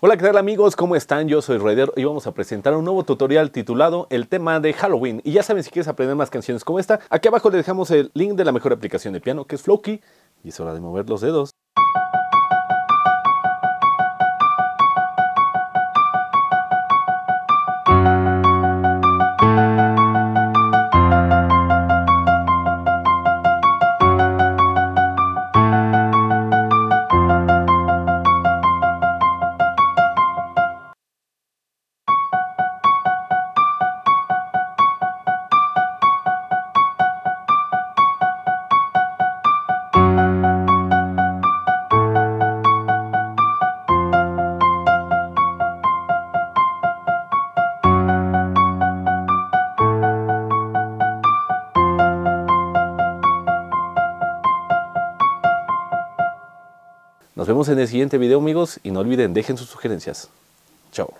Hola, ¿qué tal amigos? ¿Cómo están? Yo soy Raider y vamos a presentar un nuevo tutorial titulado El tema de Halloween. Y ya saben, si quieres aprender más canciones como esta, aquí abajo les dejamos el link de la mejor aplicación de piano que es Flowkey. Y es hora de mover los dedos. Nos vemos en el siguiente video amigos y no olviden, dejen sus sugerencias. Chao.